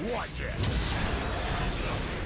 Watch it!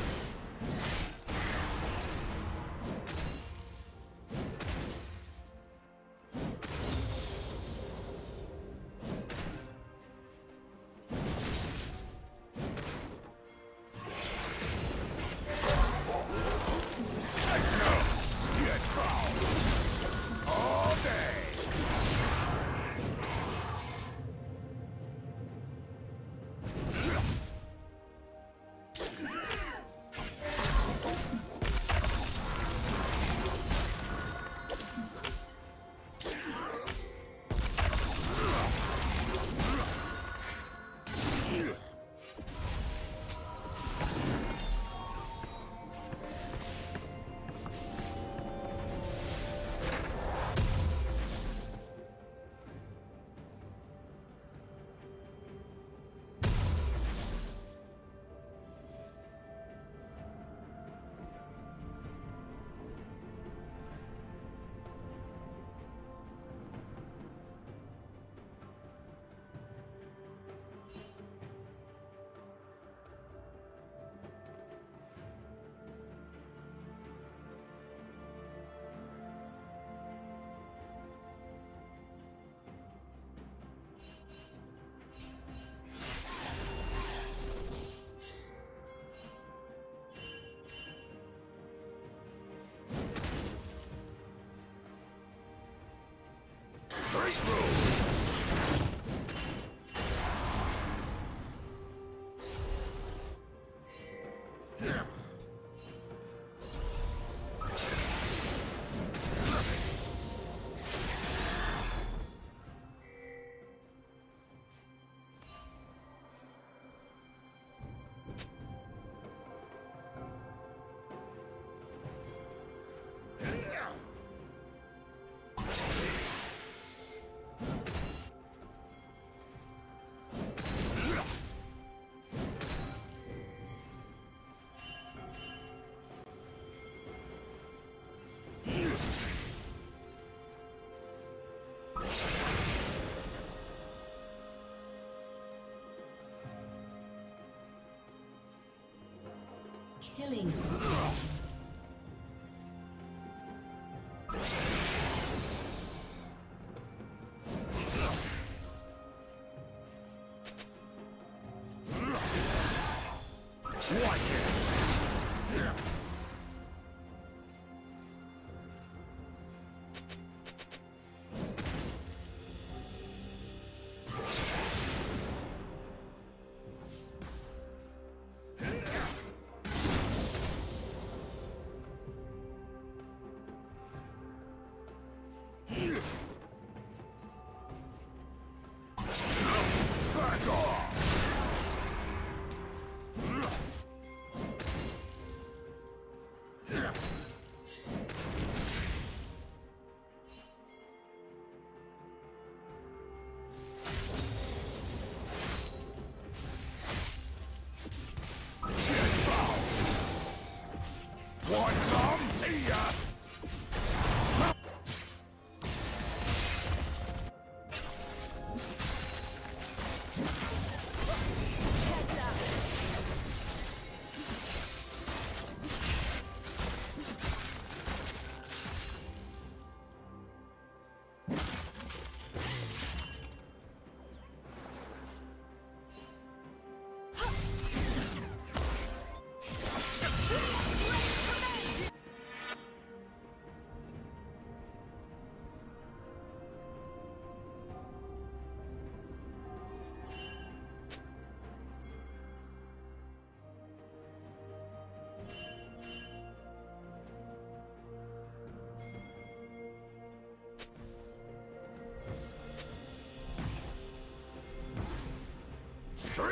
Killing spree.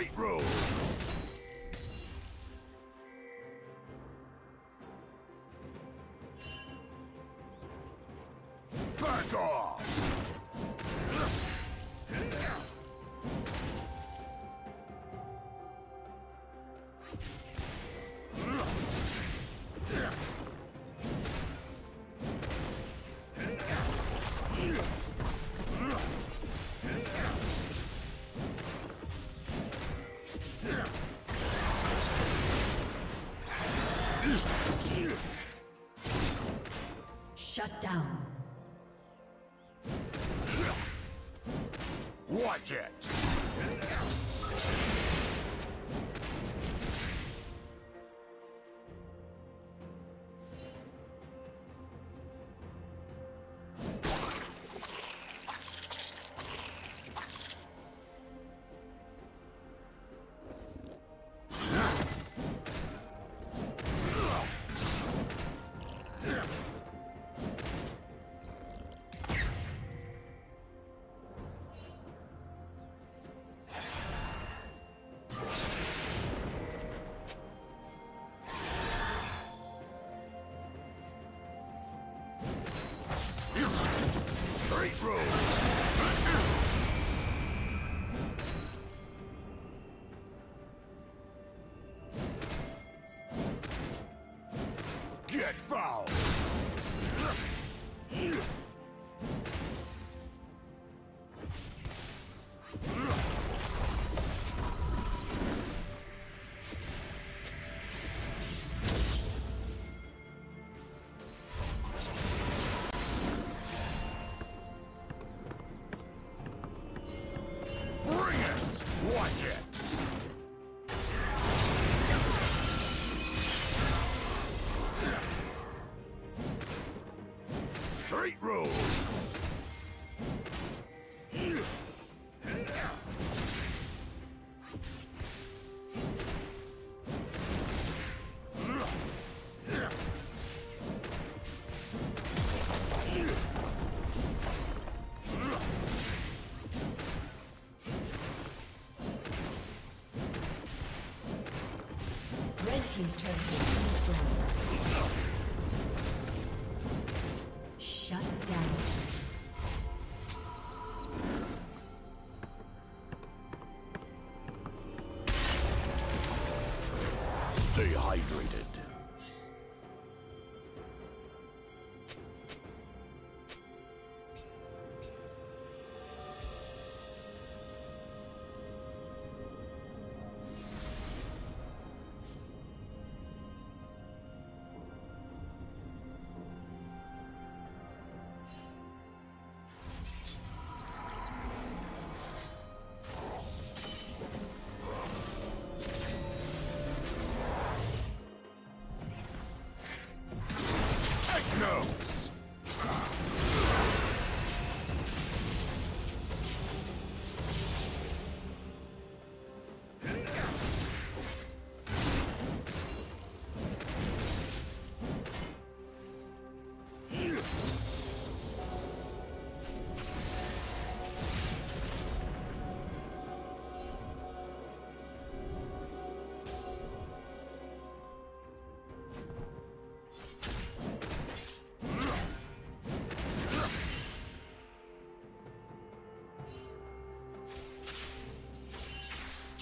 Street rules. Shut down. Watch it. Street rules. Hydrated.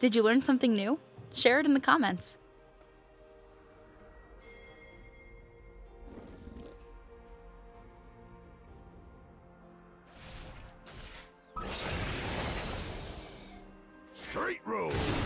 Did you learn something new? Share it in the comments. Straight rules.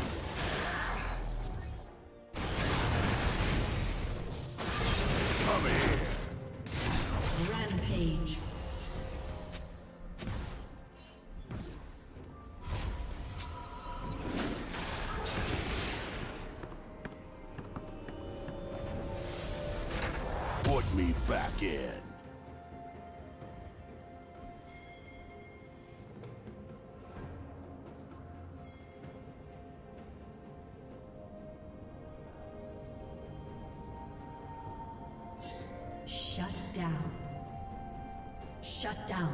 Down.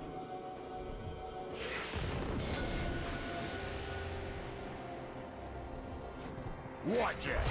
Watch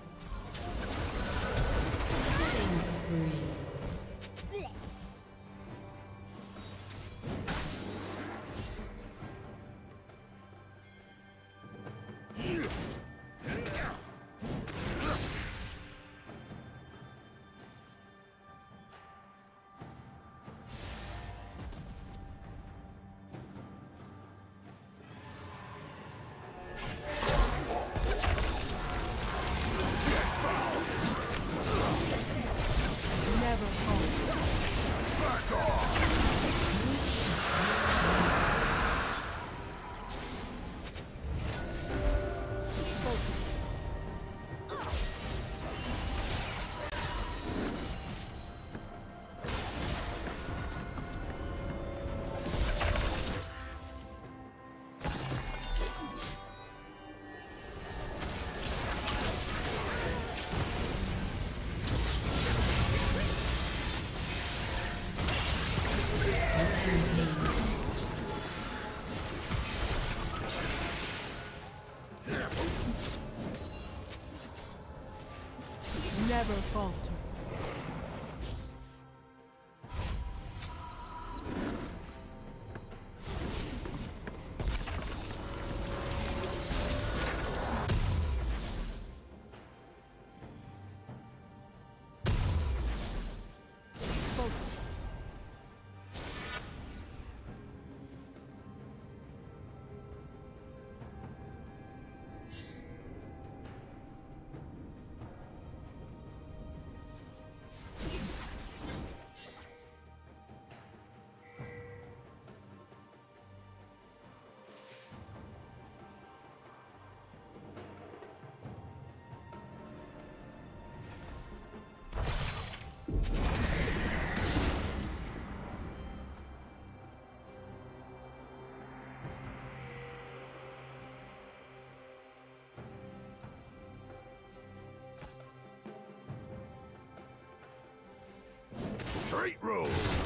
Straight rules.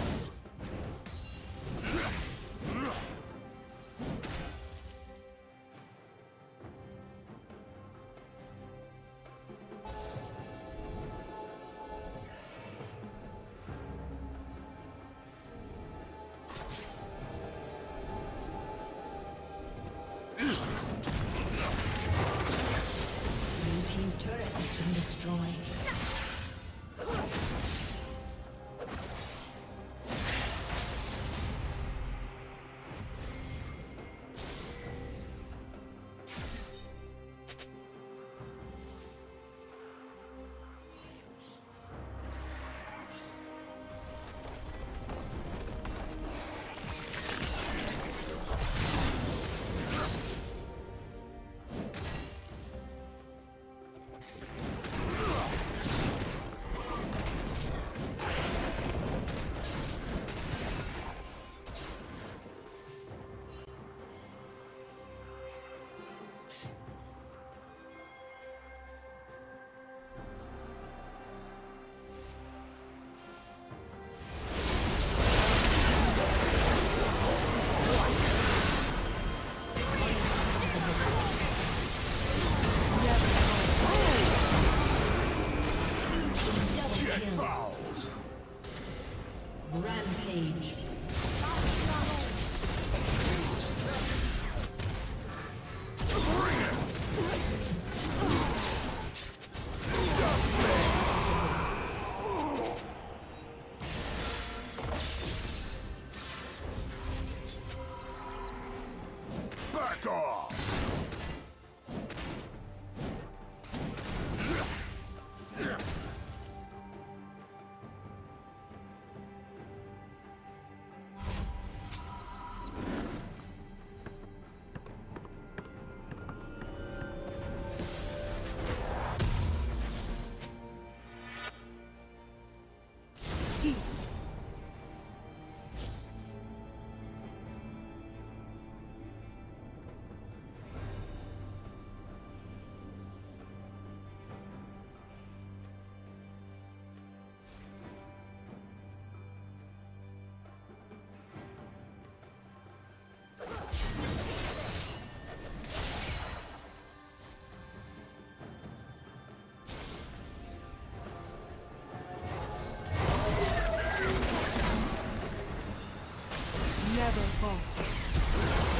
Never falter.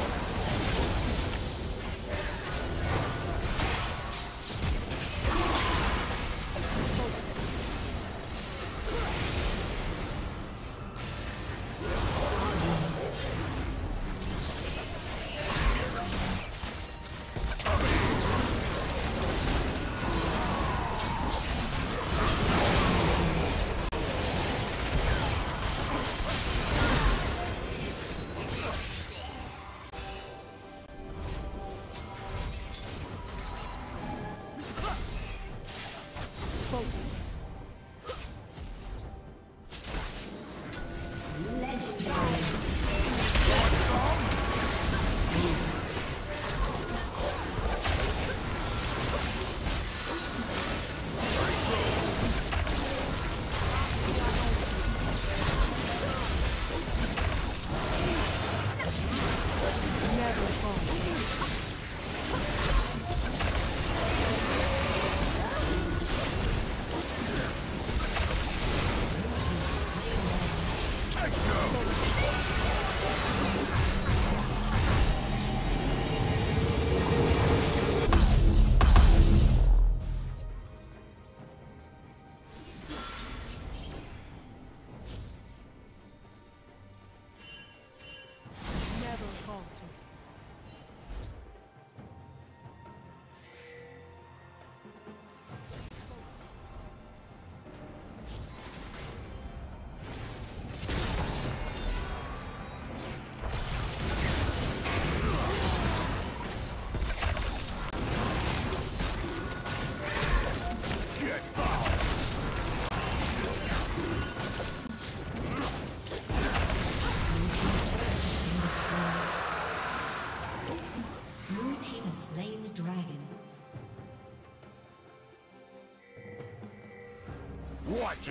Watch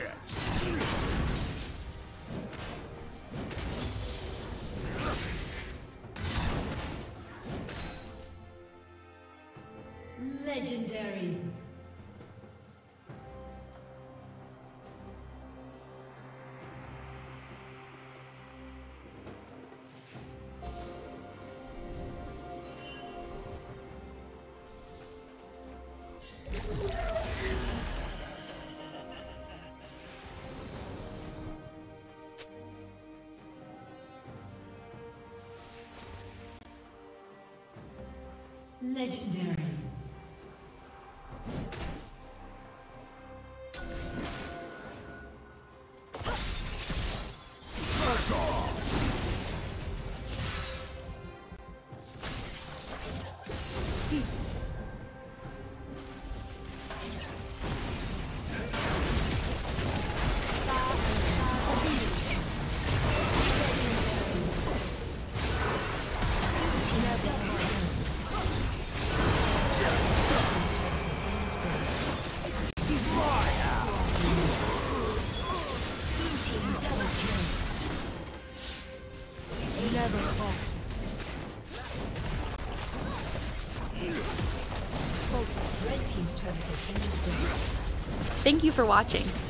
Legendary. For watching.